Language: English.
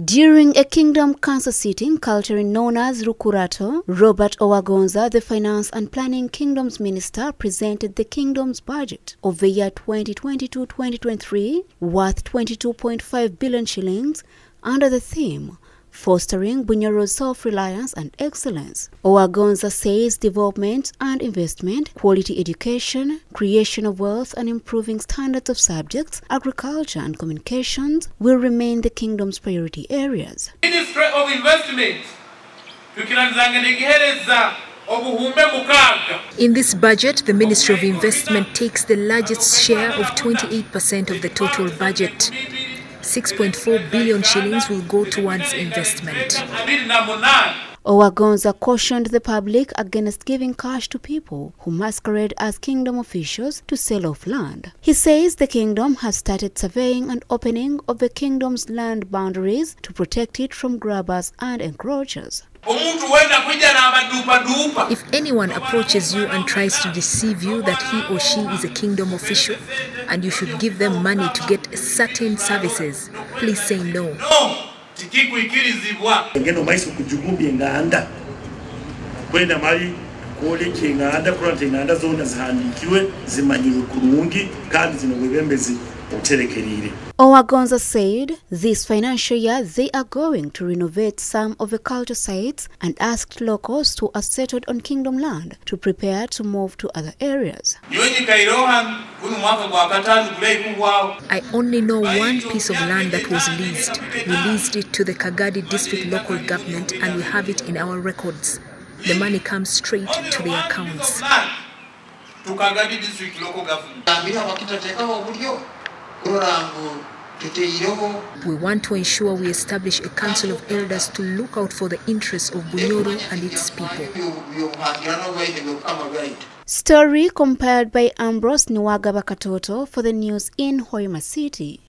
During a Kingdom Council sitting culturally known as Rukurato, Robert Owagonza, the Finance and Planning Kingdom's Minister, presented the Kingdom's budget of the year 2022-2023 worth 22.5 billion shillings under the theme Fostering Bunyoro's Self-Reliance and Excellence. Owagonza says development and investment, quality education, creation of wealth and improving standards of subjects, agriculture and communications will remain the kingdom's priority areas. Ministry of Investment tukiranzanga n'igihereza obuhumbe mukaaga In this budget, the Ministry of Investment takes the largest share of 28% of the total budget. 6.4 billion shillings will go towards investment. Abiri Owagonza cautioned the public against giving cash to people who masquerade as kingdom officials to sell off land. He says the kingdom has started surveying and opening of the kingdom's land boundaries to protect it from grabbers and encroachers. omuntu wenda kwijja n'abaduupaduupa If anyone approaches you and tries to deceive you that he or she is a kingdom official and you should give them money to get certain services, please say no. no tikikwikirizibwa ngeno maiso kujugubya enganda kwenda mali kwoleka enganda kulaba nti zona zonna zihandiikirwe zimanyirwe kurungi kandi zino bwebembezi Owagonza said this financial year they are going to renovate some of the culture sites and asked locals who are settled on kingdom land to prepare to move to other areas. yonyikairohan kuno mwaka gwa kataano kuleikubwawo I only know one piece of land that was leased. We leased it to the Kagadi district local government and we have it in our records. The money comes straight to the accounts. We want to ensure we establish a council of elders to look out for the interests of Bunyoro and its people. Story compiled by Ambrose Niwaga Bakatoto for the news in Hoima City.